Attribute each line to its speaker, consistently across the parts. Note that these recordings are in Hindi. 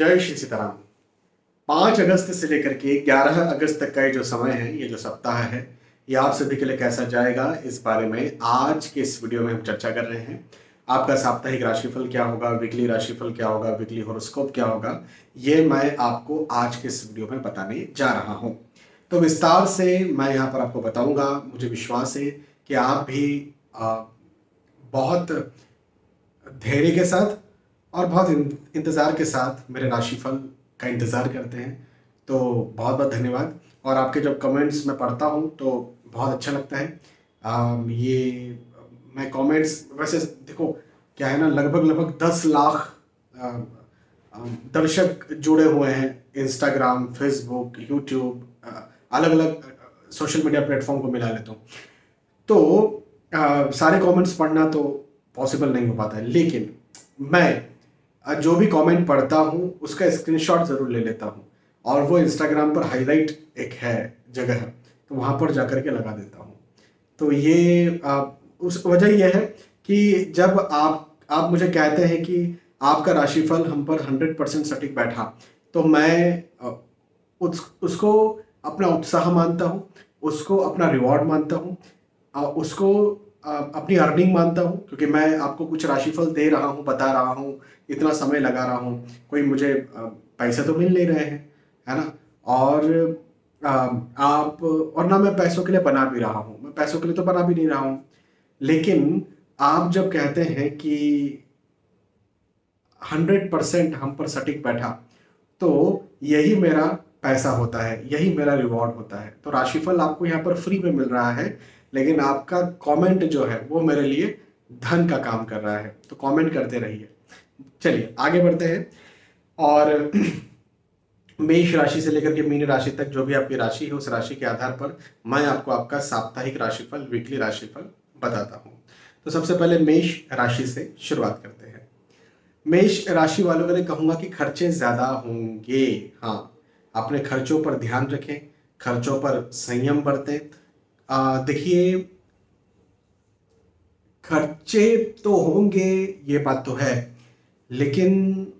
Speaker 1: जय श्री सीताराम। पाँच अगस्त से लेकर के ग्यारह अगस्त तक का ये जो समय है ये जो सप्ताह है ये आप सभी के लिए कैसा जाएगा इस बारे में आज के इस वीडियो में हम चर्चा कर रहे हैं। आपका साप्ताहिक राशिफल क्या होगा वीकली राशिफल क्या होगा वीकली होरोस्कोप क्या होगा ये मैं आपको आज के इस वीडियो में बताने जा रहा हूँ। तो विस्तार से मैं यहाँ पर आपको बताऊँगा मुझे विश्वास है कि आप भी आ, बहुत धैर्य के साथ और बहुत इंतज़ार के साथ मेरे राशिफल का इंतज़ार करते हैं। तो बहुत बहुत धन्यवाद। और आपके जब कमेंट्स मैं पढ़ता हूँ तो बहुत अच्छा लगता है। आ, ये मैं कमेंट्स वैसे देखो क्या है ना लगभग लगभग दस लाख दर्शक जुड़े हुए हैं इंस्टाग्राम फेसबुक यूट्यूब अलग अलग सोशल मीडिया प्लेटफॉर्म को मिला लेता हूँ। तो आ, सारे कमेंट्स पढ़ना तो पॉसिबल नहीं हो पाता है। लेकिन मैं जो भी कमेंट पढ़ता हूँ उसका स्क्रीनशॉट ज़रूर ले लेता हूँ। और वो इंस्टाग्राम पर हाईलाइट एक है जगह तो वहाँ पर जा के लगा देता हूँ। तो ये आ, उस वजह यह है कि जब आप आप मुझे कहते हैं कि आपका राशिफल हम पर हंड्रेड परसेंट सटीक बैठा तो मैं उस उसको अपना उत्साह मानता हूँ उसको अपना रिवॉर्ड मानता हूँ उसको अपनी अर्निंग मानता हूँ क्योंकि मैं आपको कुछ राशिफल दे रहा हूँ बता रहा हूँ इतना समय लगा रहा हूँ, कोई मुझे पैसे तो मिल नहीं रहे हैं, है ना? और आप, और ना मैं पैसों के लिए बना भी रहा हूँ, मैं पैसों के लिए तो बना भी नहीं रहा हूँ। लेकिन आप जब कहते हैं कि हंड्रेड परसेंट हम पर सटीक बैठा तो यही मेरा पैसा होता है, यही मेरा रिवॉर्ड होता है। तो राशिफल आपको यहाँ पर फ्री में मिल रहा है, लेकिन आपका कमेंट जो है, वो मेरे लिए धन का काम कर रहा है। तो कमेंट करते रहिए। चलिए, आगे बढ़ते हैं। और मेष राशि से लेकर के मीन राशि तक जो भी आपकी राशि है, उस राशि के आधार पर मैं आपको आपका साप्ताहिक राशिफल वीकली राशिफल बताता हूँ। तो सबसे पहले मेष राशि से शुरुआत करते हैं। मेष राशि वालों के लिए कहूँगा कि खर्चे ज़्यादा होंगे। हाँ अपने खर्चों पर ध्यान रखें, खर्चों पर संयम बरतें। देखिए, खर्चे तो होंगे, ये बात तो है। लेकिन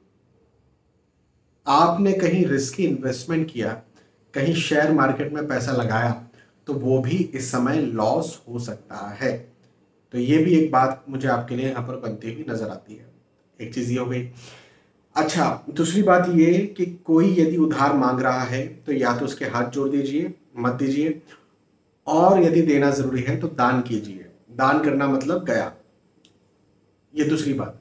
Speaker 1: आपने कहीं रिस्की इन्वेस्टमेंट किया, कहीं शेयर मार्केट में पैसा लगाया तो वो भी इस समय लॉस हो सकता है। तो ये भी एक बात मुझे आपके लिए यहाँ पर बनती हुई नज़र आती है। एक चीज़ ये हो गई। अच्छा दूसरी बात ये कि कोई यदि उधार मांग रहा है तो या तो उसके हाथ जोड़ दीजिए, मत दीजिए, और यदि देना ज़रूरी है तो दान कीजिए। दान करना मतलब गया। ये दूसरी बात।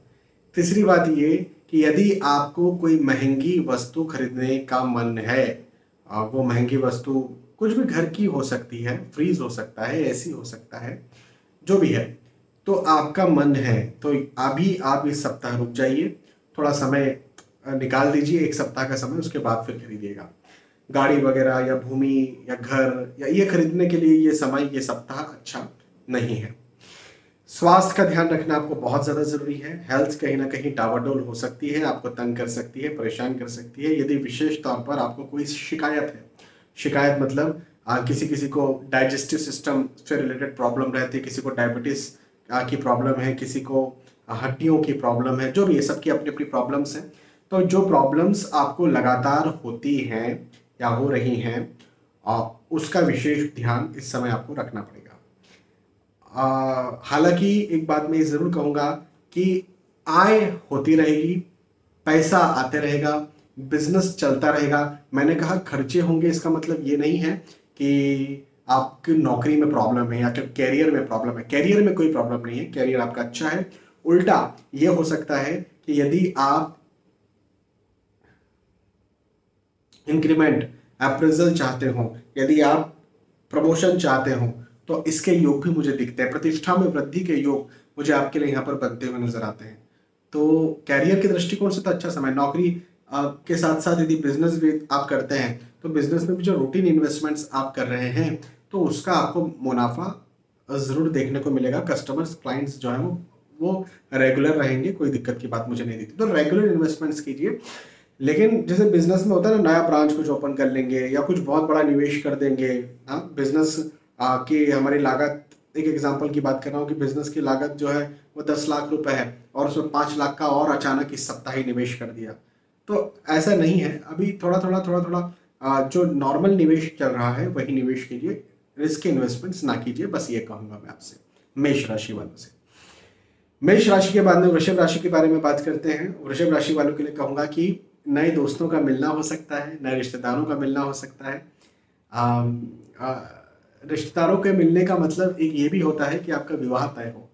Speaker 1: तीसरी बात ये कि यदि आपको कोई महँगी वस्तु खरीदने का मन है, और वो महँगी वस्तु कुछ भी घर की हो सकती है, फ्रीज हो सकता है, एसी हो सकता है, जो भी है तो आपका मन है तो अभी आप इस सप्ताह रुक जाइए, थोड़ा समय निकाल दीजिए, एक सप्ताह का समय, उसके बाद फिर खरीदिएगा। गाड़ी वगैरह या भूमि या घर या ये खरीदने के लिए ये समय, ये सप्ताह अच्छा नहीं है। स्वास्थ्य का ध्यान रखना आपको बहुत ज़्यादा ज़रूरी है। हेल्थ कहीं ना कहीं डावाडोल हो सकती है आपको तंग कर सकती है परेशान कर सकती है। यदि विशेष तौर पर आपको कोई शिकायत है शिकायत मतलब आ, किसी किसी को डाइजेस्टिव सिस्टम से रिलेटेड प्रॉब्लम रहती है किसी को डायबिटीज़ की प्रॉब्लम है किसी को हड्डियों की प्रॉब्लम है जो भी है सबकी अपनी अपनी प्रॉब्लम्स हैं। तो जो प्रॉब्लम्स आपको लगातार होती हैं या हो रही हैं उसका विशेष ध्यान इस समय आपको रखना पड़ेगा। हालाँकि एक बात मैं ज़रूर कहूँगा कि आय होती रहेगी, पैसा आते रहेगा बिज़नेस चलता रहेगा। मैंने कहा खर्चे होंगे, इसका मतलब ये नहीं है कि आपकी नौकरी में प्रॉब्लम है या फिर कैरियर में प्रॉब्लम है। कैरियर में कोई प्रॉब्लम नहीं है कैरियर आपका अच्छा है। उल्टा ये हो सकता है कि यदि आप इंक्रीमेंट अप्रेजल चाहते हो, यदि आप प्रमोशन चाहते हो तो इसके योग भी मुझे दिखते हैं। प्रतिष्ठा में वृद्धि के योग मुझे आपके लिए यहाँ पर बनते हुए नज़र आते हैं। तो कैरियर के दृष्टिकोण से तो अच्छा समय। नौकरी के साथ साथ यदि बिज़नेस भी आप करते हैं तो बिज़नेस में भी जो रूटीन इन्वेस्टमेंट्स आप कर रहे हैं तो उसका आपको मुनाफा ज़रूर देखने को मिलेगा। कस्टमर्स क्लाइंट्स जो है वो वो रेगुलर रहेंगे, कोई दिक्कत की बात मुझे नहीं दिखती। तो रेगुलर इन्वेस्टमेंट्स कीजिए लेकिन जैसे बिज़नेस में होता है ना, नया ब्रांच कुछ ओपन कर लेंगे या कुछ बहुत बड़ा निवेश कर देंगे हाँ बिज़नेस की हमारी लागत, एक एग्जांपल की बात कर रहा हूँ कि बिज़नेस की लागत जो है, वो दस लाख रुपए है और उसमें पाँच लाख का और अचानक इस सप्ताह ही निवेश कर दिया। तो ऐसा नहीं है। अभी थोड़ा थोड़ा थोड़ा थोड़ा जो नॉर्मल निवेश चल रहा है, वही निवेश कीजिए। रिस्क इन्वेस्टमेंट्स ना कीजिए। बस ये कहूँगा मैं आपसे। मेष राशि वालों से। मेष राशि के बाद में वृषभ राशि के बारे में बात करते हैं। वृषभ राशि वालों के लिए कहूँगा कि नए दोस्तों का मिलना हो सकता है, नए रिश्तेदारों का मिलना हो सकता है। रिश्तेदारों के मिलने का मतलब एक ये भी होता है कि आपका विवाह तय हो।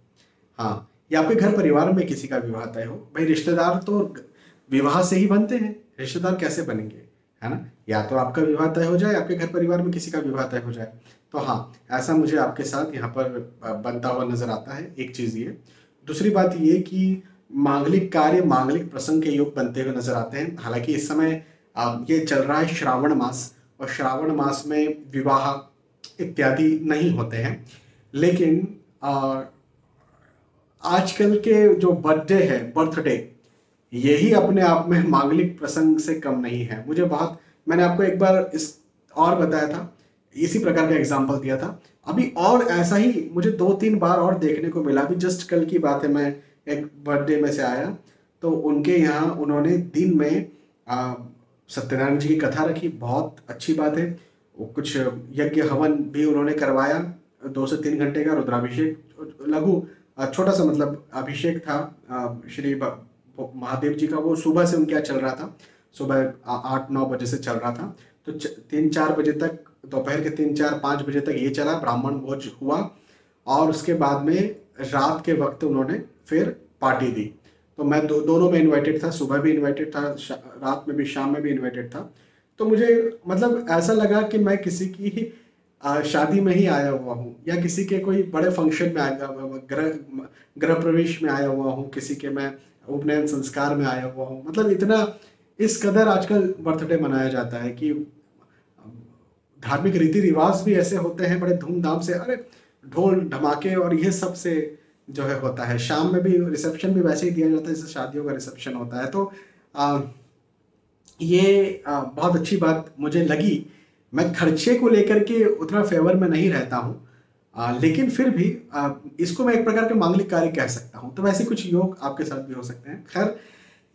Speaker 1: हाँ या आपके घर परिवार में किसी का विवाह तय हो। भाई, रिश्तेदार तो विवाह से ही बनते हैं। रिश्तेदार कैसे बनेंगे? है ना? या तो आपका विवाह तय हो जाए, आपके घर परिवार में किसी का विवाह तय हो जाए। तो हाँ ऐसा मुझे आपके साथ यहाँ पर बनता हुआ नज़र आता है। एक चीज़ ये। दूसरी बात ये कि मांगलिक कार्य, मांगलिक प्रसंग के योग बनते हुए नज़र आते हैं। हालाँकि इस समय ये चल रहा है श्रावण मास और श्रावण मास में विवाह इत्यादि नहीं होते हैं। लेकिन आजकल के जो बर्थडे है, बर्थडे, यही अपने आप में मांगलिक प्रसंग से कम नहीं है। मुझे बहुत, मैंने आपको एक बार इस, और बताया था, इसी प्रकार का एग्ज़ाम्पल दिया था। अभी और ऐसा ही मुझे दो तीन बार और देखने को मिला अभी जस्ट कल की बात है, मैं एक बर्थडे में से आया तो उनके यहाँ उन्होंने दिन में सत्यनारायण जी की कथा रखी। बहुत अच्छी बात है। कुछ यज्ञ हवन भी उन्होंने करवाया, दो से तीन घंटे का रुद्राभिषेक, लघु छोटा सा मतलब अभिषेक था श्री महादेव जी का, वो सुबह से उनके यहाँ चल रहा था, सुबह आठ, नौ बजे से चल रहा था तो तीन, चार बजे तक, दोपहर के तीन, चार, पाँच बजे तक ये चला, ब्राह्मण भोज हुआ, और उसके बाद में रात के वक्त उन्होंने फिर पार्टी दी तो मैं दो, दोनों में इनवाइटेड था, सुबह भी इनवाइटेड था रात में भी, शाम में भी इनवाइटेड था तो मुझे मतलब ऐसा लगा कि मैं किसी की शादी में ही आया हुआ हूँ या किसी के कोई बड़े फ़ंक्शन में आया हुआ ग्रह गृह प्रवेश में आया हुआ हूँ किसी के मैं उपनयन संस्कार में आया हुआ हूँ। मतलब इतना इस कदर आजकल बर्थडे मनाया जाता है कि धार्मिक रीति रिवाज भी ऐसे होते हैं बड़े धूमधाम से अरे ढोल ढमाके और ये सबसे जो है होता है। शाम में भी रिसेप्शन भी वैसे ही दिया जाता है जैसे शादियों का रिसेप्शन होता है। तो आ, ये बहुत अच्छी बात मुझे लगी। मैं खर्चे को लेकर के उतना फेवर में नहीं रहता हूँ। लेकिन फिर भी इसको मैं एक प्रकार का मांगलिक कार्य कह सकता हूँ। तो वैसे कुछ योग आपके साथ भी हो सकते हैं। खैर,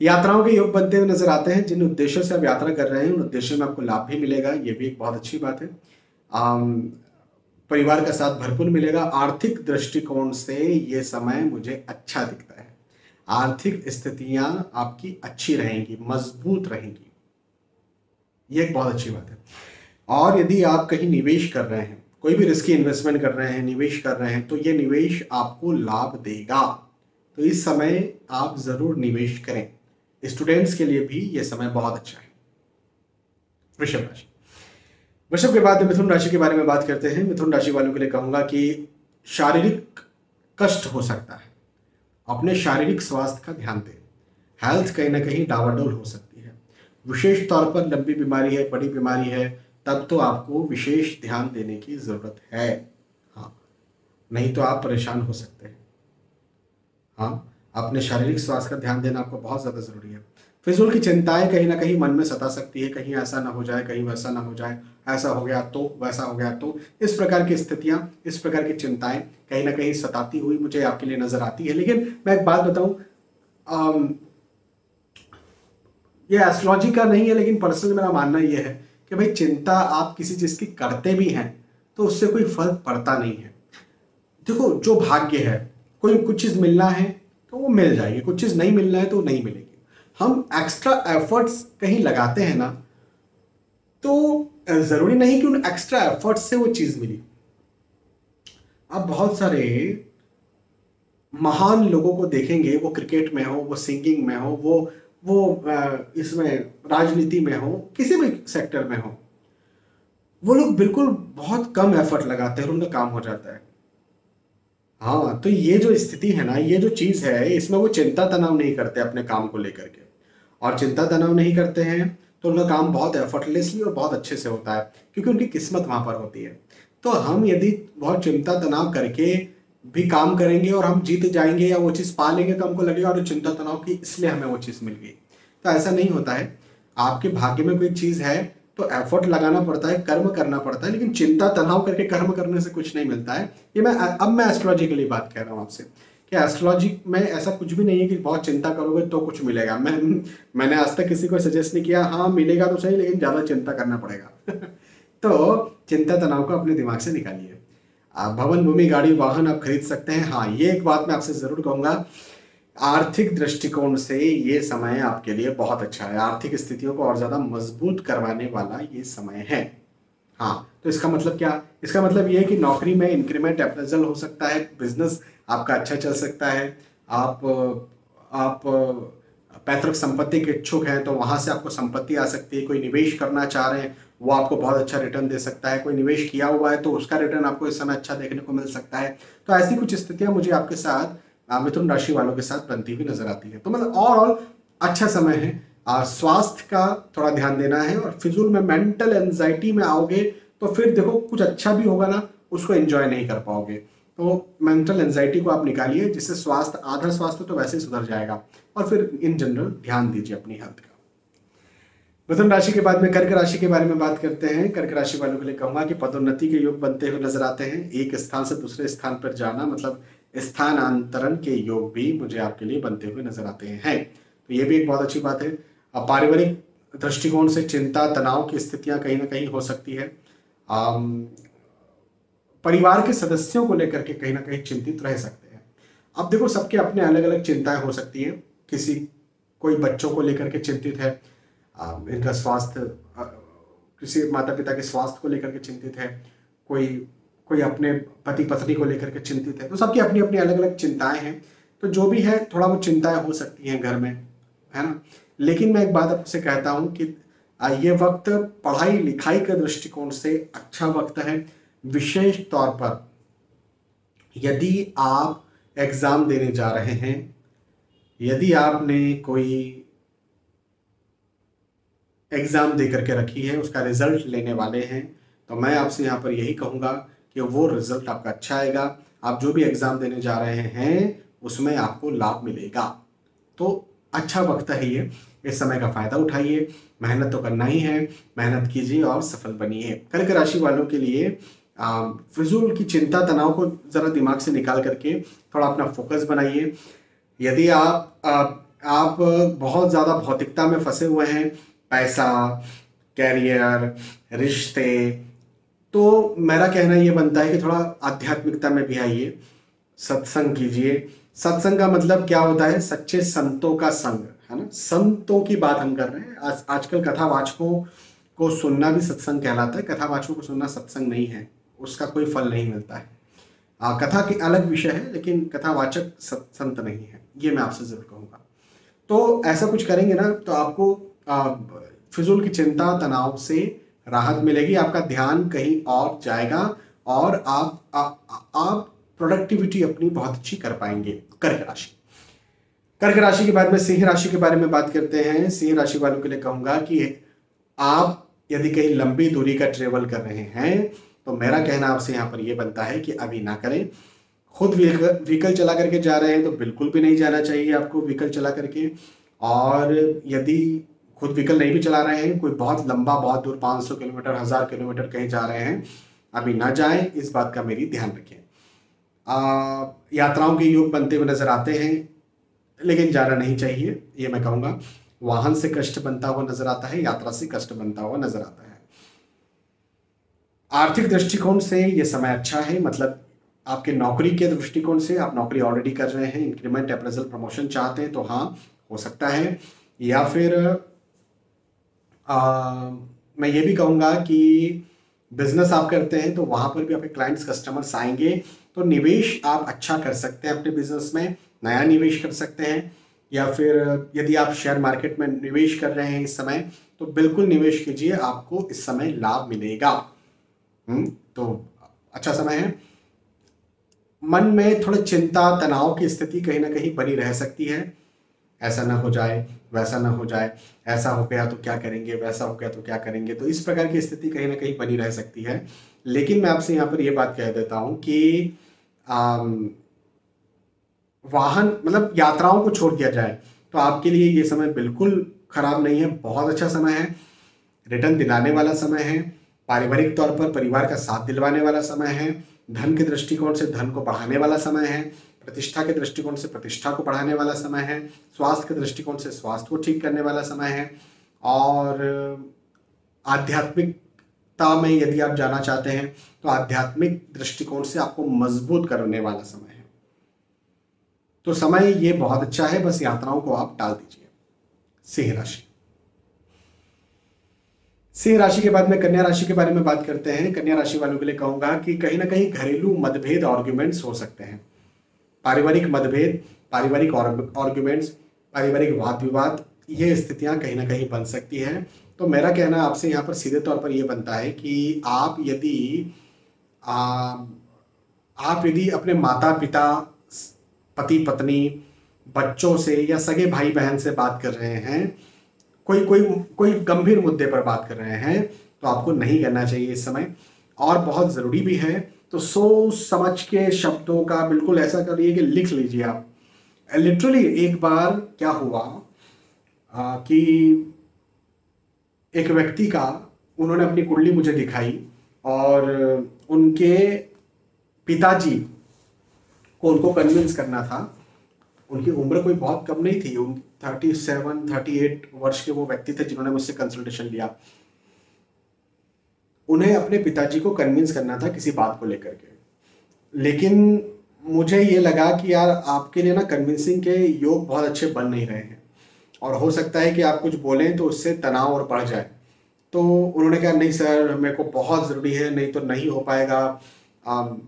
Speaker 1: यात्राओं के योग बनते हुए नज़र आते हैं, जिन उद्देश्यों से आप यात्रा कर रहे हैं, उन उद्देश्यों में आपको लाभ भी मिलेगा। ये भी एक बहुत अच्छी बात है। परिवार का साथ भरपूर मिलेगा। आर्थिक दृष्टिकोण से ये समय मुझे अच्छा दिखता है। आर्थिक स्थितियाँ आपकी अच्छी रहेंगी, मज़बूत रहेंगी। ये एक बहुत अच्छी बात है। और यदि आप कहीं निवेश कर रहे हैं, कोई भी रिस्की इन्वेस्टमेंट कर रहे हैं, निवेश कर रहे हैं तो ये निवेश आपको लाभ देगा। तो इस समय आप ज़रूर निवेश करें। स्टूडेंट्स के लिए भी यह समय बहुत अच्छा है। वृषभ राशि। वृषभ के बाद मिथुन राशि के बारे में बात करते हैं। मिथुन राशि वालों के लिए कहूँगा कि शारीरिक कष्ट हो सकता है। अपने शारीरिक स्वास्थ्य का ध्यान दें। हेल्थ कहीं ना कहीं डावाडोल हो सकता है। विशेष तौर पर लंबी बीमारी है, बड़ी बीमारी है, तब तो आपको विशेष ध्यान देने की ज़रूरत है। हाँ नहीं तो आप परेशान हो सकते हैं। हाँ अपने शारीरिक स्वास्थ्य का ध्यान देना आपको बहुत ज़्यादा ज़रूरी है। फिजूल की चिंताएँ कहीं ना कहीं मन में सता सकती है, कहीं ऐसा ना हो जाए, कहीं वैसा ना हो जाए, ऐसा हो गया तो वैसा हो गया तो। इस प्रकार की स्थितियाँ, इस प्रकार की चिंताएँ कहीं ना कहीं सताती हुई मुझे आपके लिए नज़र आती है। लेकिन मैं एक बात बताऊँ ये एस्ट्रोलॉजी का नहीं है, लेकिन पर्सनल मेरा मानना यह है कि भाई चिंता आप किसी चीज़ की करते भी हैं तो उससे कोई फ़र्क पड़ता नहीं है। देखो, जो भाग्य है, कोई कुछ चीज़ मिलना है तो वो मिल जाएगी। कुछ चीज़ नहीं मिलना है तो नहीं मिलेगी। हम एक्स्ट्रा एफर्ट्स कहीं लगाते हैं ना तो ज़रूरी नहीं कि उन एक्स्ट्रा एफर्ट्स से वो चीज़ मिली। आप बहुत सारे महान लोगों को देखेंगे, वो क्रिकेट में हो, वो सिंगिंग में हो, वो वो इसमें, राजनीति में हो, किसी भी सेक्टर में हो, वो लोग बिल्कुल बहुत कम एफर्ट लगाते हैं उनका काम हो जाता है। हाँ तो ये जो स्थिति है ना, ये जो चीज़ है, इसमें वो चिंता तनाव नहीं करते अपने काम को लेकर के। और चिंता तनाव नहीं करते हैं तो उनका काम बहुत एफर्टलेसली और बहुत अच्छे से होता है, क्योंकि उनकी किस्मत वहाँ पर होती है। तो हम यदि बहुत चिंता तनाव करके भी काम करेंगे और हम जीत जाएँगे या वो चीज़ पा लेंगे तो हमको लगेगा और चिंता तनाव की इसलिए हमें वो चीज़ मिल गई। तो ऐसा नहीं होता है। आपके भाग्य में कोई चीज़ है तो एफर्ट लगाना पड़ता है, कर्म करना पड़ता है, लेकिन चिंता, तनाव करके कर्म करने से कुछ नहीं मिलता है। ये मैं, अब मैं एस्ट्रोलॉजिकली बात कर रहा हूँ आपसे कि एस्ट्रोलॉजी में ऐसा कुछ भी नहीं है कि बहुत चिंता करोगे तो कुछ मिलेगा। मैं, मैंने आज तक किसी को सजेस्ट नहीं किया हाँ मिलेगा तो सही, लेकिन ज़्यादा चिंता करना पड़ेगा। तो चिंता, तनाव को अपने दिमाग से निकालिए। भवन, भूमि, गाड़ी, वाहन आप खरीद सकते हैं। हाँ ये एक बात मैं आपसे ज़रूर कहूँगा। आर्थिक दृष्टिकोण से ये समय आपके लिए बहुत अच्छा है। आर्थिक स्थितियों को और ज़्यादा मज़बूत करवाने वाला ये समय है। हाँ तो इसका मतलब क्या? इसका मतलब ये है कि नौकरी में इंक्रीमेंट अप्रेजल हो सकता है बिज़नेस आपका अच्छा चल सकता है। आप आप पैतृक संपत्ति के इच्छुक हैं तो वहाँ से आपको संपत्ति आ सकती है। कोई निवेश करना चाह रहे हैं वो आपको बहुत अच्छा रिटर्न दे सकता है। कोई निवेश किया हुआ है तो उसका रिटर्न आपको इस समय अच्छा देखने को मिल सकता है। तो ऐसी कुछ स्थितियाँ मुझे आपके साथ मिथुन राशि वालों के साथ बनती हुई नज़र आती है। तो मतलब ओवरऑल अच्छा समय है। स्वास्थ्य का थोड़ा ध्यान देना है और फिजूल में मेंटल एंजाइटी में आओगे तो फिर देखो कुछ अच्छा भी होगा ना, उसको एंजॉय नहीं कर पाओगे। तो मेंटल एंजाइटी को आप निकालिए, जिससे स्वास्थ्य आधा स्वास्थ्य तो वैसे ही सुधर जाएगा। और फिर इन जनरल ध्यान दीजिए अपनी हेल्थ का। मिथुन राशि के बाद में कर्क राशि के बारे में बात करते हैं। कर्क राशि वालों के लिए कहूँगा कि पदोन्नति के योग बनते हुए नज़र आते हैं। एक स्थान से दूसरे स्थान पर जाना मतलब स्थानांतरण के योग भी मुझे आपके लिए बनते हुए नज़र आते हैं। तो ये भी एक बहुत अच्छी बात है। अब पारिवारिक दृष्टिकोण से चिंता तनाव की स्थितियाँ कहीं ना कहीं हो सकती है। आम, परिवार के सदस्यों को लेकर के कहीं ना कहीं चिंतित रह सकते हैं। अब देखो सबके अपने अलग अलग चिंताएँ हो सकती है। किसी कोई बच्चों को लेकर के चिंतित है। इनका स्वास्थ्य किसी माता पिता के स्वास्थ्य को लेकर के चिंतित है, कोई कोई अपने पति पत्नी को लेकर के चिंतित है तो सबकी अपनी अपनी अलग अलग चिंताएँ हैं तो जो भी है थोड़ा बहुत चिंताएँ हो सकती हैं घर में, है ना? लेकिन मैं एक बात आपसे कहता हूँ कि ये वक्त पढ़ाई लिखाई के दृष्टिकोण से अच्छा वक्त है, विशेष तौर पर, यदि आप एग्ज़ाम देने जा रहे हैं, यदि आपने कोई एग्ज़ाम दे करके रखी है उसका रिज़ल्ट लेने वाले हैं। तो मैं आपसे यहाँ पर यही कहूँगा कि वो रिज़ल्ट आपका अच्छा आएगा। आप जो भी एग्ज़ाम देने जा रहे हैं उसमें आपको लाभ मिलेगा। तो अच्छा वक्त है ये। इस समय का फ़ायदा उठाइए। मेहनत तो करना ही है। मेहनत कीजिए और सफल बनिए। कर्क राशि वालों के लिए फिजूल की चिंता तनाव को ज़रा दिमाग से निकाल करके थोड़ा अपना फोकस बनाइए। यदि आप आप, आप बहुत ज़्यादा भौतिकता में फंसे हुए हैं पैसा कैरियर रिश्ते। तो मेरा कहना ये बनता है कि थोड़ा आध्यात्मिकता में भी आइए सत्संग कीजिए। सत्संग का मतलब क्या होता है? सच्चे संतों का संग है ना? संतों की बात हम कर रहे हैं। आज आजकल कथावाचकों को सुनना भी सत्संग कहलाता है। कथावाचकों को सुनना सत्संग नहीं है। उसका कोई फल नहीं मिलता है। आ, कथा की अलग विषय है लेकिन कथावाचक संत नहीं है। ये मैं आपसे ज़रूर कहूँगा। तो ऐसा कुछ करेंगे ना तो आपको फिजूल की चिंता तनाव से राहत मिलेगी। आपका ध्यान कहीं और जाएगा और आप आ, आप प्रोडक्टिविटी अपनी बहुत अच्छी कर पाएँगे। कर्क राशि। कर्क राशि के बाद में सिंह राशि के बारे में बात करते हैं। सिंह राशि वालों के लिए कहूँगा कि आप यदि कहीं लंबी दूरी का ट्रेवल कर रहे हैं तो मेरा कहना आपसे यहाँ पर यह बनता है कि अभी ना करें। खुद व्हीकल चला करके जा रहे हैं तो बिल्कुल भी नहीं जाना चाहिए आपको व्हीकल चला करके। और यदि खुद व्हीकल नहीं भी चला रहे हैं, कोई बहुत लंबा, बहुत दूर 500 किलोमीटर, हज़ार किलोमीटर कहीं जा रहे हैं। अभी ना जाएँ, इस बात का मेरी ध्यान रखें। यात्राओं के योग बनते हुए नज़र आते हैं, लेकिन जाना नहीं चाहिए, ये मैं कहूँगा। वाहन से कष्ट बनता हुआ नज़र आता है, यात्रा से कष्ट बनता हुआ नज़र आता है। आर्थिक दृष्टिकोण से ये समय अच्छा है मतलब आपके नौकरी के दृष्टिकोण से आप नौकरी ऑलरेडी कर रहे हैं इंक्रीमेंट अप्रेजल प्रमोशन चाहते हैं तो हाँ हो सकता है। या फिर आ, मैं ये भी कहूँगा कि बिज़नेस आप करते हैं तो वहाँ पर भी आपके क्लाइंट्स कस्टमर्स आएँगे। तो निवेश आप अच्छा कर सकते हैं अपने बिज़नेस में नया निवेश कर सकते हैं या फिर यदि आप शेयर मार्केट में निवेश कर रहे हैं इस समय तो बिल्कुल निवेश कीजिए आपको इस समय लाभ मिलेगा। हम्म, तो अच्छा समय है। मन में थोड़ी चिंता तनाव की स्थिति कहीं ना कहीं बनी रह सकती है। ऐसा ना हो जाए वैसा ना हो जाए ऐसा हो गया तो क्या करेंगे वैसा हो गया तो क्या करेंगे? तो इस प्रकार की स्थिति कहीं ना कहीं बनी रह सकती है। लेकिन मैं आपसे यहाँ पर यह बात कह देता हूँ कि आम, वाहन मतलब यात्राओं को छोड़ दिया जाए तो आपके लिए ये समय बिल्कुल खराब नहीं है बहुत अच्छा समय है। रिटर्न दिलाने वाला समय है पारिवारिक तौर पर परिवार का साथ दिलवाने वाला समय है धन के दृष्टिकोण से धन को बढ़ाने वाला समय है प्रतिष्ठा के दृष्टिकोण से प्रतिष्ठा को बढ़ाने वाला समय है, स्वास्थ्य के दृष्टिकोण से स्वास्थ्य को ठीक करने वाला समय है, और आध्यात्मिकता में यदि आप जाना चाहते हैं तो आध्यात्मिक दृष्टिकोण से आपको मज़बूत करने वाला समय है। तो समय ये बहुत अच्छा है, बस यात्राओं को आप टाल दीजिए। सिंह राशि। सिंह राशि के बाद में कन्या राशि के बारे में बात करते हैं। कन्या राशि वालों के लिए कहूँगा कि कहीं ना कहीं घरेलू मतभेद आर्ग्यूमेंट्स हो सकते हैं। पारिवारिक मतभेद, पारिवारिक आर्ग्यूमेंट्स पारिवारिक वाद विवाद ये स्थितियाँ कहीं ना कहीं बन सकती हैं। तो मेरा कहना आपसे यहाँ पर सीधे तौर पर यह बनता है कि आप यदि आप यदि अपने माता पिता पति पत्नी, बच्चों से या सगे भाई बहन से बात कर रहे हैं, कोई कोई कोई गंभीर मुद्दे पर बात कर रहे हैं तो आपको नहीं करना चाहिए इस समय। और बहुत ज़रूरी भी है तो सोच समझ के शब्दों का बिल्कुल ऐसा करिए कि लिख लीजिए आप। लिटरली एक बार क्या हुआ आ, कि एक व्यक्ति का उन्होंने अपनी कुंडली मुझे दिखाई और उनके पिताजी को उनको कन्विंस करना था। उनकी उम्र कोई बहुत कम नहीं थी उन थर्टी सेवन थर्टी एट वर्ष के वो व्यक्ति थे जिन्होंने मुझसे कंसल्टेशन लिया। उन्हें अपने पिताजी को कन्विंस करना था किसी बात को लेकर के। लेकिन मुझे ये लगा कि यार, आपके लिए ना कन्विंसिंग के योग बहुत अच्छे बन नहीं रहे हैं। और हो सकता है कि आप कुछ बोलें तो उससे तनाव और बढ़ जाए। तो उन्होंने कहा, नहीं सर, मेरे को बहुत ज़रूरी है, नहीं तो नहीं हो पाएगा।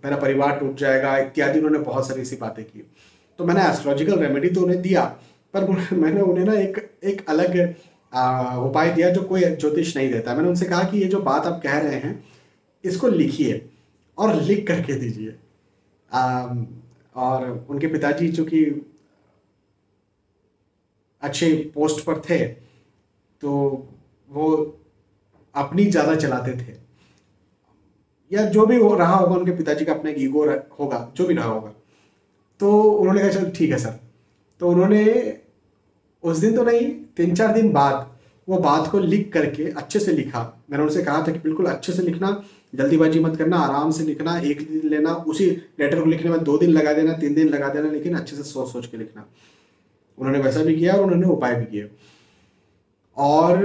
Speaker 1: मेरा परिवार टूट जाएगा, इत्यादि उन्होंने बहुत सारी सी बातें की। तो मैंने एस्ट्रोलॉजिकल रेमेडी तो उन्हें दिया, पर मैंने उन्हें ना एक एक अलग उपाय दिया जो कोई ज्योतिष नहीं देता। मैंने उनसे कहा कि ये जो बात आप कह रहे हैं, इसको लिखिए और लिख करके दीजिए। और उनके पिताजी चूँकि अच्छे पोस्ट पर थे तो वो अपनी ज़्यादा चलाते थे। या जो भी हो रहा होगा, उनके पिताजी का अपना ईगो होगा, जो भी रहा होगा। तो उन्होंने कहा, चल, ठीक है, सर। तो उन्होंने, उस दिन तो नहीं, तीन चार दिन बाद वो बात को लिख करके अच्छे से लिखा। मैंने उनसे कहा था कि बिल्कुल अच्छे से लिखना, जल्दीबाजी मत करना, आराम से लिखना, एक दिन लेना, उसी लेटर को लिखने में दो दिन लगा देना, तीन दिन लगा देना, लेकिन अच्छे से सोच सोच के लिखना। उन्होंने वैसा भी किया और उन्होंने उपाय भी किए। और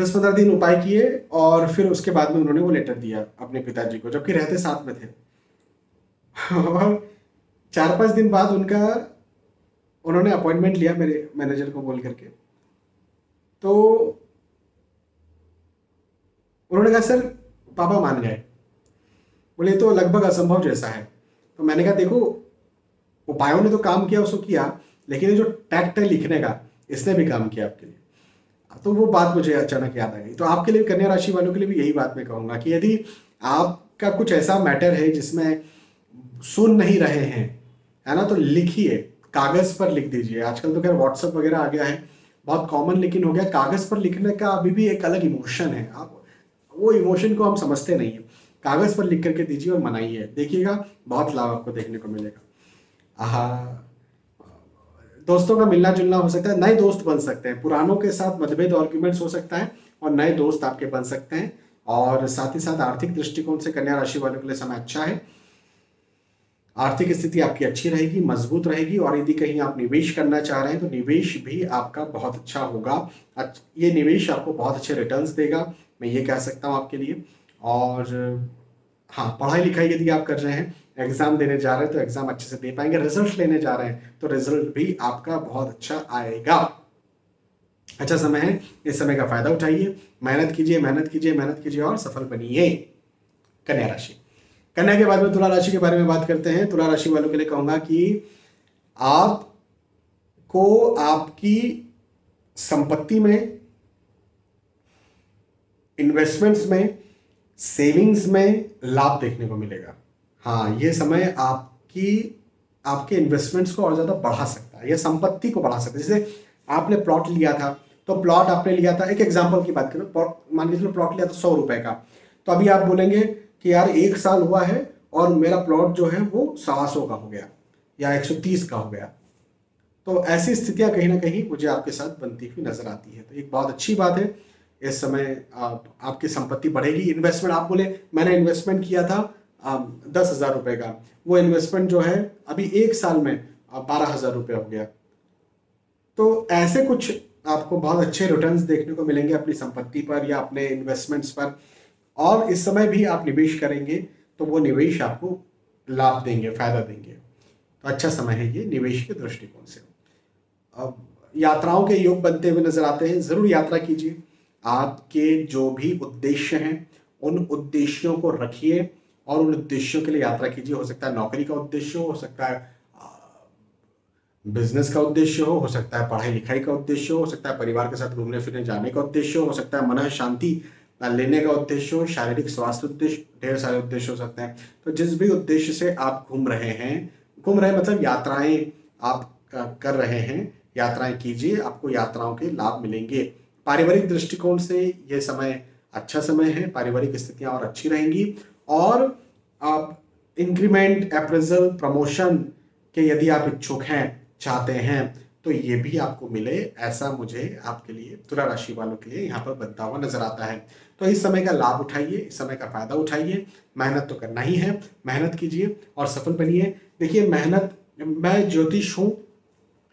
Speaker 1: दस पंद्रह दिन उपाय किए और फिर उसके बाद में उन्होंने वो लेटर दिया अपने पिताजी को, जबकि रहते साथ में थे। और चार पाँच दिन बाद उनका, उन्होंने अपॉइंटमेंट लिया मेरे मैनेजर को बोल करके। तो उन्होंने कहा, सर, पापा मान गए। बोले तो लगभग असंभव जैसा है। तो मैंने कहा, देखो, उपायों ने तो काम किया, उसको किया, लेकिन जो टैक्ट है लिखने का, इसने भी काम किया आपके लिए। तो वो बात मुझे अचानक याद आ गई। तो आपके लिए कन्या राशि वालों के लिए भी यही बात मैं कहूँगा कि यदि आपका कुछ ऐसा मैटर है जिसमें सुन नहीं रहे हैं, है ना तो लिखिए, कागज़ पर लिख दीजिए। आजकल तो खैर व्हाट्सएप वगैरह आ गया है बहुत कॉमन लेकिन हो गया। कागज़ पर लिखने का अभी भी एक अलग इमोशन है। आप वो इमोशन को हम समझते नहीं है। कागज़ पर लिख करके दीजिए और मनाइए। देखिएगा, बहुत लाभ आपको देखने को मिलेगा। दोस्तों का मिलना जुलना हो सकता है। नए दोस्त बन सकते हैं। पुरानों के साथ मतभेद आर्ग्यूमेंट्स हो सकता है और नए दोस्त आपके बन सकते हैं। और साथ ही साथ आर्थिक दृष्टिकोण से कन्या राशि वालों के लिए समय अच्छा है। आर्थिक स्थिति आपकी अच्छी रहेगी, मज़बूत रहेगी और यदि कहीं आप निवेश करना चाह रहे हैं तो निवेश भी आपका बहुत अच्छा होगा। ये निवेश आपको बहुत अच्छे रिटर्न्स देगा, मैं ये कह सकता हूँ आपके लिए। और हाँ पढ़ाई लिखाई यदि आप कर रहे हैं एग्ज़ाम देने जा रहे हैं तो एग्ज़ाम अच्छे से दे पाएँगे रिज़ल्ट लेने जा रहे हैं तो रिज़ल्ट भी आपका बहुत अच्छा आएगा। अच्छा समय है, इस समय का फ़ायदा उठाइए, मेहनत कीजिए मेहनत कीजिए मेहनत कीजिए और सफल बनिए। कन्या राशि। कन्या के बाद में, तुला राशि के बारे में बात करते हैं। तुला राशि वालों के लिए कहूँगा कि आप को आपकी संपत्ति में इन्वेस्टमेंट्स में सेविंग्स में लाभ देखने को मिलेगा। हाँ ये समय आपकी, आपके इन्वेस्टमेंट्स को और ज़्यादा बढ़ा सकता है, या संपत्ति को बढ़ा सकता है। जैसे आपने प्लॉट लिया था तो प्लॉट आपने लिया था, एक एग्ज़ाम्पल की बात करें मान लीजिए प्लॉट लिया था सौ रुपए का तो अभी आप बोलेंगे कि यार एक साल हुआ है और मेरा प्लॉट जो है वो सवा सौ का हो गया या एक सौ तीस का हो गया। तो ऐसी स्थितियाँ कहीं ना कहीं मुझे आपके साथ बनती हुई नज़र आती है। तो एक बहुत अच्छी बात है इस समय आप, आपकी संपत्ति बढ़ेगी। इन्वेस्टमेंट आप बोले मैंने इन्वेस्टमेंट किया था दस हज़ार रुपए का। वो इन्वेस्टमेंट जो है अभी एक साल में बारह हज़ार रुपये हो गया। तो ऐसे कुछ आपको बहुत अच्छे रिटर्न्स देखने को मिलेंगे अपनी संपत्ति पर या अपने इन्वेस्टमेंट्स पर। और इस समय भी आप निवेश करेंगे तो वो निवेश आपको लाभ देंगे, फ़ायदा देंगे। तो अच्छा समय है ये निवेश के दृष्टिकोण से। अब यात्राओं के योग बनते हुए नज़र आते हैं, ज़रूर यात्रा कीजिए। आपके जो भी उद्देश्य हैं, उन उद्देश्यों को रखिए और उन उद्देश्यों के लिए यात्रा कीजिए। हो सकता है नौकरी का उद्देश्य हो सकता है बिज़नेस का उद्देश्य हो हो सकता है पढ़ाई लिखाई का उद्देश्य हो सकता है परिवार के साथ घूमने फिरने जाने का उद्देश्य हो सकता है मन शांति लेने का उद्देश्य हो, शारीरिक स्वास्थ्य उद्देश्य, ढेर सारे उद्देश्य हो सकते हैं। तो जिस भी उद्देश्य से आप घूम रहे हैं, घूम रहे मतलब यात्राएँ आप कर रहे हैं, यात्राएँ कीजिए, आपको यात्राओं के लाभ मिलेंगे। पारिवारिक दृष्टिकोण से यह समय अच्छा समय है, पारिवारिक स्थितियाँ और अच्छी रहेंगी। और आप इंक्रीमेंट अप्रेजल प्रमोशन के यदि आप इच्छुक हैं, चाहते हैं तो ये भी आपको मिले, ऐसा मुझे आपके लिए, तुला राशि वालों के लिए यहाँ पर बनता हुआ नज़र आता है। तो इस समय का लाभ उठाइए, इस समय का फ़ायदा उठाइए, मेहनत तो करना ही है, मेहनत कीजिए और सफल बनिए। देखिए, मेहनत, मैं ज्योतिष हूँ,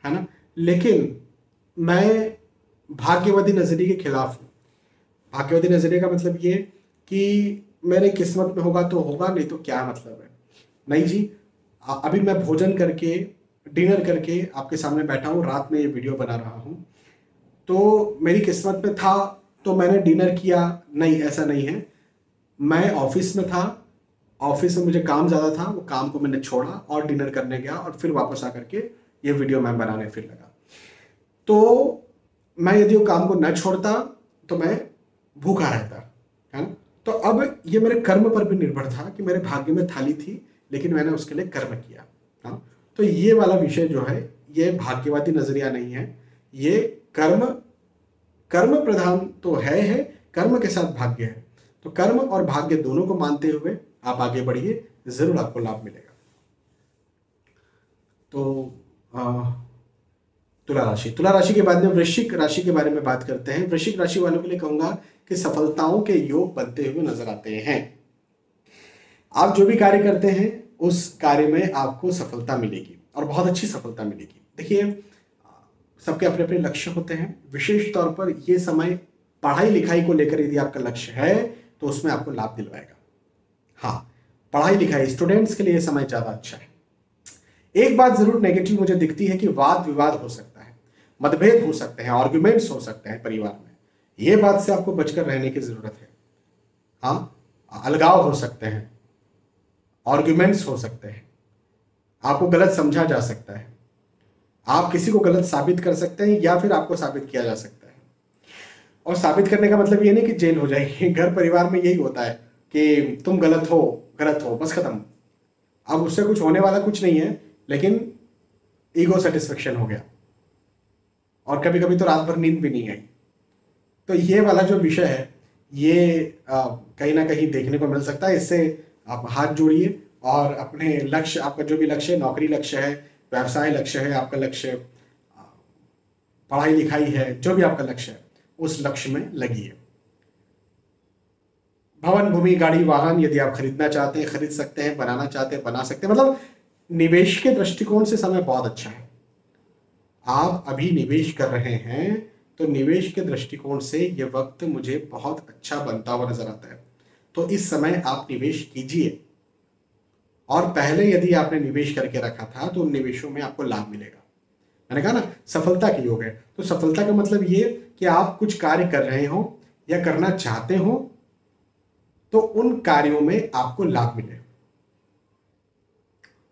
Speaker 1: है ना? लेकिन मैं भाग्यवादी नज़रिए के खिलाफ हूँ। भाग्यवादी नज़रिए का मतलब ये कि मेरे किस्मत में होगा तो होगा, नहीं तो क्या मतलब है? नहीं जी, अभी मैं भोजन करके डिनर करके आपके सामने बैठा हूँ, रात में ये वीडियो बना रहा हूँ। तो मेरी किस्मत में था तो मैंने डिनर किया, नहीं, ऐसा नहीं है। मैं ऑफ़िस में था, ऑफ़िस में मुझे काम ज़्यादा था, वो काम को मैंने छोड़ा और डिनर करने गया और फिर वापस आकर के ये वीडियो मैं बनाने फिर लगा। तो मैं यदि वो काम को न छोड़ता तो मैं भूखा रहता, है ना? तो अब ये मेरे कर्म पर भी निर्भर था कि मेरे भाग्य में थाली थी, लेकिन मैंने उसके लिए कर्म किया हाँ तो ये वाला विषय जो है, ये भाग्यवादी नज़रिया नहीं है। ये कर्म कर्म प्रधान तो है है, कर्म के साथ भाग्य है। तो कर्म और भाग्य दोनों को मानते हुए आप आगे बढ़िए, ज़रूर आपको लाभ मिलेगा। तो तुला राशि। तुला राशि के बाद में वृश्चिक राशि के बारे में बात करते हैं। वृश्चिक राशि वालों के लिए कहूँगा कि सफलताओं के योग बनते हुए नज़र आते हैं। आप जो भी कार्य करते हैं उस कार्य में आपको सफलता मिलेगी और बहुत अच्छी सफलता मिलेगी। देखिए, सबके अपने अपने लक्ष्य होते हैं। विशेष तौर पर यह समय पढ़ाई लिखाई को लेकर यदि आपका लक्ष्य है तो उसमें आपको लाभ दिलवाएगा। हाँ पढ़ाई लिखाई, स्टूडेंट्स के लिए समय ज़्यादा अच्छा है। एक बात ज़रूर नेगेटिव मुझे दिखती है कि वाद विवाद हो सकता है, मतभेद हो सकते हैं, आर्ग्यूमेंट्स हो सकते हैं परिवार में। यह बात से आपको बचकर रहने की ज़रूरत है। हाँ अलगाव हो सकते हैं। आर्ग्यूमेंट्स हो सकते हैं। आपको गलत समझा जा सकता है। आप किसी को गलत साबित कर सकते हैं या फिर आपको साबित किया जा सकता है। और साबित करने का मतलब ये नहीं कि जेल हो जाएगी। घर परिवार में यही होता है कि तुम गलत हो गलत हो, बस खत्म। अब उससे कुछ होने वाला कुछ नहीं है, लेकिन ईगो सेटिस्फेक्शन हो गया। और कभी कभी तो रात भर नींद भी नहीं आई। तो ये वाला जो विषय है, ये कहीं ना कहीं देखने को मिल सकता है। इससे आप हाथ जोड़िए और अपने लक्ष्य, आपका जो भी लक्ष्य है, नौकरी लक्ष्य है, व्यवसाय लक्ष्य है, आपका लक्ष्य पढ़ाई लिखाई है, जो भी आपका लक्ष्य है, उस लक्ष्य में लगिए। भवन, भूमि, गाड़ी, वाहन, यदि आप खरीदना चाहते हैं, खरीद सकते हैं, बनाना चाहते हैं, बना सकते हैं मतलब निवेश के दृष्टिकोण से समय बहुत अच्छा है। आप अभी निवेश कर रहे हैं तो निवेश के दृष्टिकोण से यह वक्त मुझे बहुत अच्छा बनता हुआ नज़र आता है। तो इस समय आप निवेश कीजिए। और पहले यदि आपने निवेश करके रखा था तो उन निवेशों में आपको लाभ मिलेगा। मैंने कहा ना, सफलता के योग है। तो सफलता का मतलब ये कि आप कुछ कार्य कर रहे हो या करना चाहते हो तो उन कार्यों में आपको लाभ मिले।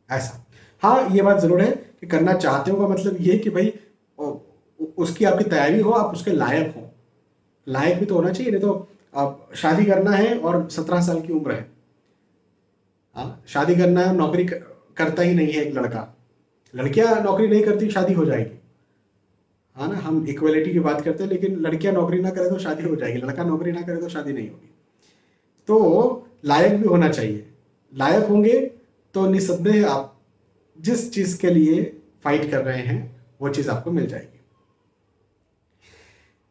Speaker 1: ऐसा। हाँ ये बात ज़रूर है कि करना चाहते हो का मतलब ये कि भाई उसकी आपकी तैयारी हो, आप उसके लायक हो। लायक भी तो होना चाहिए, नहीं तो अब शादी करना है और सत्रह साल की उम्र है। हाँ शादी करना है, नौकरी करता ही नहीं है एक लड़का। लड़कियाँ नौकरी नहीं करती, शादी हो जाएगी। हाँ ना, हम इक्वलिटी की बात करते हैं, लेकिन लड़कियाँ नौकरी ना करे तो शादी हो जाएगी। लड़का नौकरी ना करे तो शादी नहीं होगी। तो लायक भी होना चाहिए। लायक होंगे तो निसंदेह आप जिस चीज़ के लिए फाइट कर रहे हैं, वो चीज़ आपको मिल जाएगी।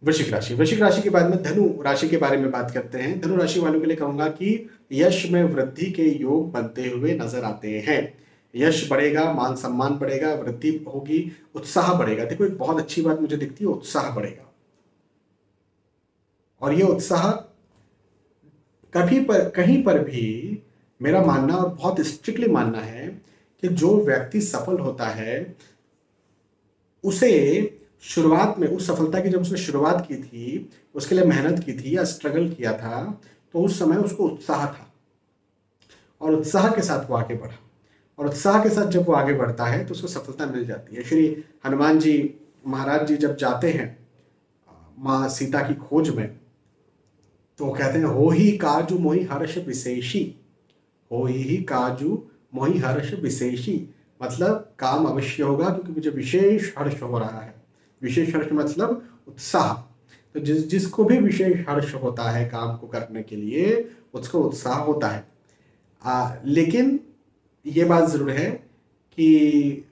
Speaker 1: वृश्चिक राशि। वृश्चिक राशि के बाद में धनु राशि के बारे में बात करते हैं। धनु राशि वालों के लिए कहूँगा कि यश में वृद्धि के योग बनते हुए नज़र आते हैं। यश बढ़ेगा, मान सम्मान बढ़ेगा, वृद्धि होगी, उत्साह बढ़ेगा। देखो, एक बहुत अच्छी बात मुझे दिखती है, उत्साह बढ़ेगा। और ये उत्साह कभी पर, कहीं पर भी मेरा मानना और बहुत स्ट्रिक्टली मानना है कि जो व्यक्ति सफल होता है, उसे शुरुआत में, उस सफलता की जब उसने शुरुआत की थी, उसके लिए मेहनत की थी या स्ट्रगल किया था तो उस समय उसको उत्साह था। और उत्साह के साथ वो आगे बढ़ा। और उत्साह के साथ जब वो आगे बढ़ता है तो उसको सफलता मिल जाती है। श्री हनुमान जी महाराज जी जब जाते हैं, माँ सीता की खोज में तो वो कहते हैं, हो ही काजू मोही हर्ष विशेषी, हो ही काजू मोही हर्ष विशेषी। मतलब काम अवश्य होगा, क्योंकि मुझे विशेष हर्ष हो रहा है। विशेष हर्ष मतलब उत्साह। तो जिस जिसको भी विशेष हर्ष होता है काम को करने के लिए उसको उत्साह होता है। आ, लेकिन ये बात ज़रूर है कि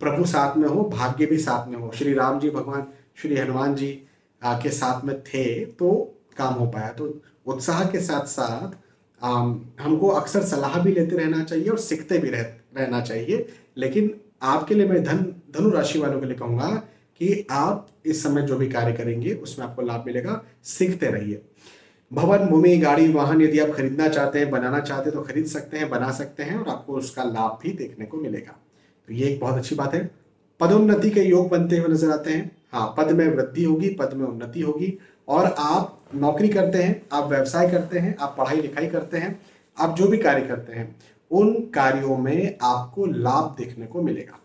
Speaker 1: प्रभु साथ में हो भाग्य भी साथ में हो। श्री राम जी भगवान श्री हनुमान जी आ, के साथ में थे तो काम हो पाया। तो उत्साह के साथ साथ हमको अक्सर सलाह भी लेते रहना चाहिए और सीखते भी रह रहना चाहिए। लेकिन आपके लिए मैं धन धनु राशि वालों के लिए कहूँगा कि आप इस समय जो भी कार्य करेंगे, उसमें आपको लाभ मिलेगा। सीखते रहिए। भवन, भूमि, गाड़ी, वाहन यदि आप खरीदना चाहते हैं, बनाना चाहते हैं तो खरीद सकते हैं, बना सकते हैं और आपको उसका लाभ भी देखने को मिलेगा। तो ये एक बहुत अच्छी बात है। पदोन्नति के योग बनते हुए नज़र आते हैं। हाँ पद में वृद्धि होगी, पद में उन्नति होगी और आप नौकरी करते हैं, आप व्यवसाय करते हैं, आप पढ़ाई लिखाई करते हैं, आप जो भी कार्य करते हैं, उन कार्यों में आपको लाभ देखने को मिलेगा।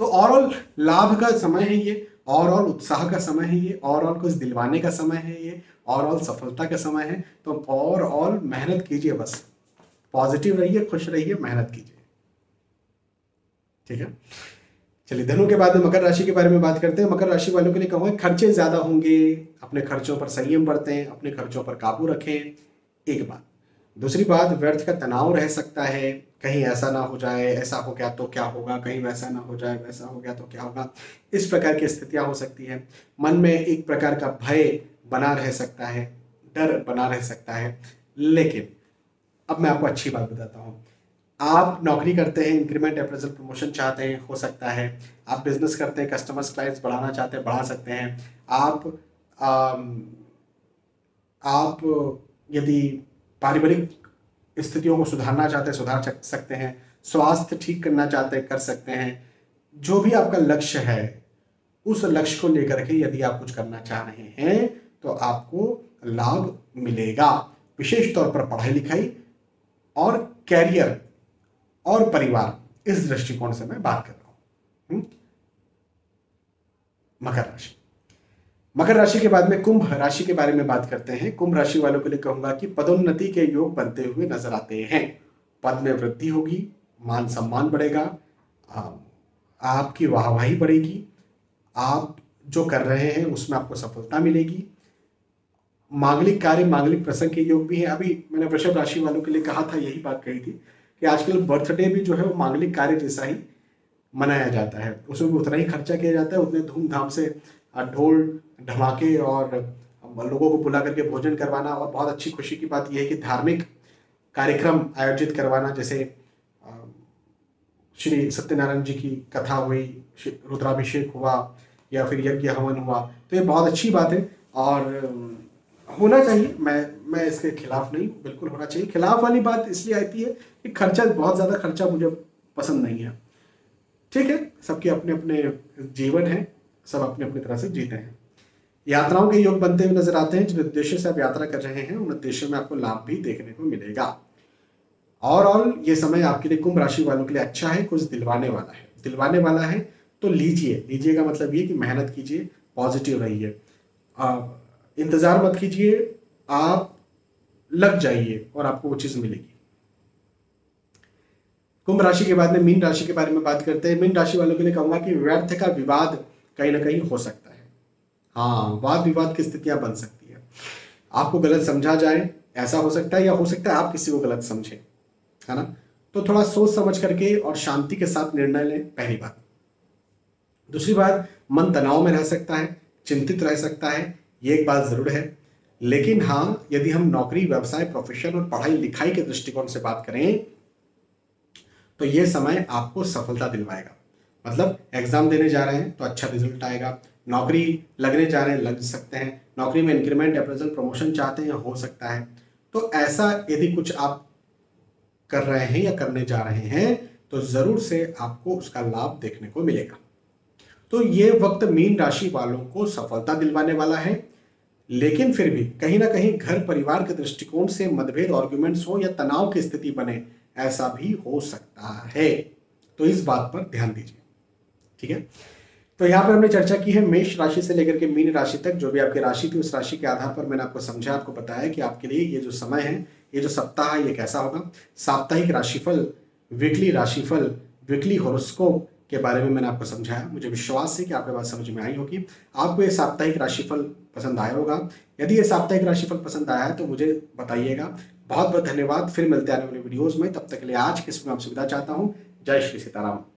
Speaker 1: तो ओवरऑल लाभ का समय है ये ओवरऑल उत्साह का समय है ये ओवरऑल कुछ दिलवाने का समय है ये ओवरऑल सफलता का समय है तो ओवरऑल मेहनत कीजिए बस। पॉजिटिव रहिए, खुश रहिए, मेहनत कीजिए। ठीक है? चलिए, धनु के बाद में मकर राशि के बारे में बात करते हैं। मकर राशि वालों के लिए कहूँगा खर्चे ज़्यादा होंगे, अपने खर्चों पर संयम बरतें, अपने खर्चों पर काबू रखें, एक बात। दूसरी बात व्यर्थ का तनाव रह सकता है। कहीं ऐसा ना हो जाए ऐसा हो गया तो क्या होगा? कहीं वैसा ना हो जाए वैसा हो गया तो क्या होगा? इस प्रकार की स्थितियाँ हो सकती है। मन में एक प्रकार का भय बना रह सकता है डर बना रह सकता है। लेकिन अब मैं आपको अच्छी बात बताता हूँ। आप नौकरी करते हैं इंक्रीमेंट अप्रेजल प्रमोशन चाहते हैं हो सकता है। आप बिज़नेस करते हैं कस्टमर्स क्लाइंट्स बढ़ाना चाहते हैं बढ़ा सकते हैं। आप आम, आप यदि पारिवारिक स्थितियों को सुधारना चाहते हैं, सुधार सकते हैं, स्वास्थ्य ठीक करना चाहते हैं, कर सकते हैं। जो भी आपका लक्ष्य है, उस लक्ष्य को लेकर के यदि आप कुछ करना चाह रहे हैं तो आपको लाभ मिलेगा। विशेष तौर पर पढ़ाई लिखाई और कैरियर और परिवार, इस दृष्टिकोण से मैं बात कर रहा हूँ। हम्म? मकर राशि। मकर राशि के बाद में कुंभ राशि के बारे में बात करते हैं। कुंभ राशि वालों के लिए कहूँगा कि पदोन्नति के योग बनते हुए नज़र आते हैं। पद में वृद्धि होगी, मान सम्मान बढ़ेगा आपकी वाहवाही बढ़ेगी, आप जो कर रहे हैं उसमें आपको सफलता मिलेगी। मांगलिक कार्य, मांगलिक प्रसंग के योग भी है। अभी मैंने वृषभ राशि वालों के लिए कहा था, यही बात कही थी कि आजकल बर्थडे भी जो है वो मांगलिक कार्य जैसा ही मनाया जाता है। उसमें भी उतना ही खर्चा किया जाता है, उतने धूमधाम से ढोल ढमाके और लोगों को बुला करके भोजन करवाना और बहुत अच्छी खुशी की बात यह है कि धार्मिक कार्यक्रम आयोजित करवाना, जैसे श्री सत्यनारायण जी की कथा हुई रुद्राभिषेक हुआ या फिर यज्ञ हवन हुआ तो ये बहुत अच्छी बात है और होना चाहिए। मैं मैं इसके खिलाफ नहीं बिल्कुल होना चाहिए। खिलाफ वाली बात इसलिए आती है कि खर्चा, बहुत ज़्यादा खर्चा मुझे पसंद नहीं है। ठीक है? सबके अपने अपने जीवन है। सब अपने अपनी तरह से जीते हैं। यात्राओं के योग बनते हुए नज़र आते हैं, जिन उद्देश्य से आप यात्रा कर रहे हैं, उन उद्देश्यों में आपको लाभ भी देखने को मिलेगा। और ऑल ये समय आपके लिए कुंभ राशि वालों के लिए अच्छा है, कुछ दिलवाने वाला है। दिलवाने वाला है तो लीजिए। लीजिए का मतलब ये कि मेहनत कीजिए, पॉजिटिव रहिए। इंतज़ार मत कीजिए, आप लग जाइए और आपको वो चीज़ मिलेगी। कुंभ राशि के बाद में, मीन राशि के बारे में बात करते हैं। मीन राशि वालों के लिए कहूँगा कि व्यर्थ का विवाद कहीं ना कहीं हो सकता है। हाँ वाद विवाद की स्थितियाँ बन सकती है। आपको गलत समझा जाए, ऐसा हो सकता है या हो सकता है आप किसी को गलत समझे, है ना? तो थोड़ा सोच समझ करके और शांति के साथ निर्णय लें, पहली बात। दूसरी बात, मन तनाव में रह सकता है, चिंतित रह सकता है, ये एक बात ज़रूर है। लेकिन हाँ यदि हम नौकरी, व्यवसाय प्रोफेशन और पढ़ाई, लिखाई के दृष्टिकोण से बात करें तो ये समय आपको सफलता दिलवाएगा। मतलब एग्ज़ाम देने जा रहे हैं तो अच्छा रिज़ल्ट आएगा। नौकरी लगने जा रहे हैं, लग सकते हैं। नौकरी में इंक्रीमेंट अप्रेजल प्रमोशन चाहते हैं, हो सकता है। तो ऐसा यदि कुछ आप कर रहे हैं या करने जा रहे हैं तो ज़रूर से आपको उसका लाभ देखने को मिलेगा। तो ये वक्त मीन राशि वालों को सफलता दिलवाने वाला है। लेकिन फिर भी कहीं ना कहीं घर परिवार के दृष्टिकोण से मतभेद आर्ग्यूमेंट्स हो या तनाव की स्थिति बने, ऐसा भी हो सकता है। तो इस बात पर ध्यान दीजिए। ठीक है? तो यहाँ पर हमने चर्चा की है मेष राशि से लेकर के मीन राशि तक, जो भी आपकी राशि थी उस राशि के आधार पर मैंने आपको समझा, आपको बताया कि आपके लिए ये जो समय है, ये जो सप्ताह है, ये कैसा होगा? साप्ताहिक राशिफल वीकली राशिफल वीकली होरोस्कोप के बारे में मैंने आपको समझाया। मुझे विश्वास है कि आपके बात समझ में आई होगी। आपको ये साप्ताहिक राशिफल पसंद आया होगा। यदि ये साप्ताहिक राशिफल पसंद आया है तो मुझे बताइएगा। बहुत बहुत धन्यवाद। फिर मिलते आने वाले वीडियोज़ में। तब तक के लिए आज के इसमें आप सुविधा चाहता हूँ। जय श्री सीताराम।